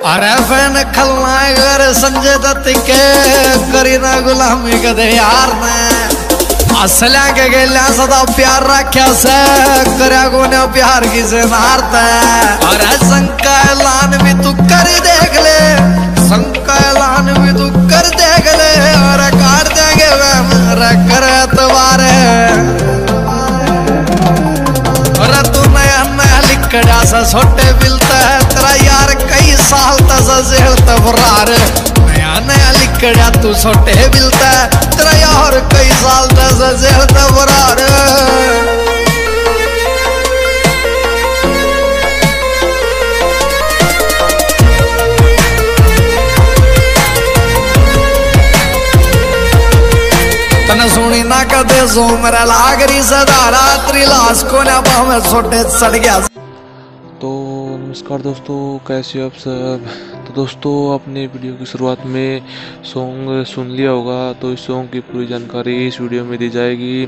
अरे फ़ैन खलनागर संजय दत्त के करी ना गुलामी कदे यार ने। असल्या के गेल्या सदा प्यार रख्या से, करया गोने प्यार की से नारते अरे संकलान भी तू कर देख ले संकलान भी तू कर देख ले, और काट देंगे मेरा कर तुम्हारे अरे तू नया नया लिखड़ा सा छोटे मिलता है साल तक जेलत फरार नया नया लिखड़ा तू छोटे बिलता तेरा यार कई साल तक जेलत फरार तने सुनी ना कदे सो मेरा लागरी सदा। रात्रि लाश को ना छोटे सड़ गया। नमस्कार दोस्तों, कैसे हो आप सब? तो दोस्तों, आपने वीडियो की शुरुआत में सॉन्ग सुन लिया होगा तो इस सॉन्ग की पूरी जानकारी इस वीडियो में दी जाएगी।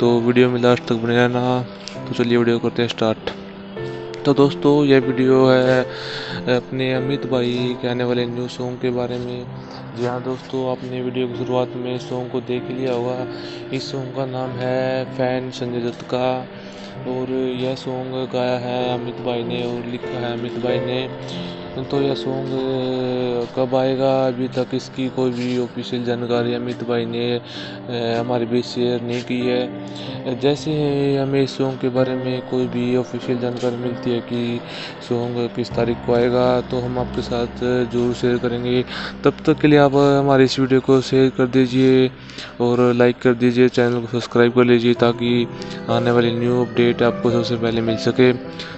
तो वीडियो में लास्ट तक बने रहना। तो चलिए वीडियो करते हैं स्टार्ट तो दोस्तों यह वीडियो है अपने अमित भाई के आने वाले न्यू सॉन्ग के बारे में। जी हाँ दोस्तों, आपने वीडियो की शुरुआत में सॉन्ग को देख लिया होगा। इस सॉन्ग का नाम है फ़ैन संजय दत्त का। और यह सॉन्ग गाया है अमित भाई ने और लिखा है अमित भाई ने। तो यह सॉन्ग कब आएगा? अभी तक इसकी कोई भी ऑफिशियल जानकारी अमित भाई ने हमारे बीच शेयर नहीं की है। जैसे हमें इस सॉन्ग के बारे में कोई भी ऑफिशियल जानकारी मिलती है कि सॉन्ग किस तारीख को आएगा तो हम आपके साथ ज़रूर शेयर करेंगे। तब तक के लिए आप हमारे इस वीडियो को शेयर कर दीजिए और लाइक कर दीजिए चैनल को सब्सक्राइब कर लीजिए ताकि आने वाली न्यू अपडेट आपको सबसे पहले मिल सके।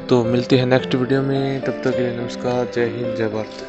तो मिलते हैं नेक्स्ट वीडियो में। तब तक के लिए नमस्कार, जय জয় হিন্দ জয় ভারত।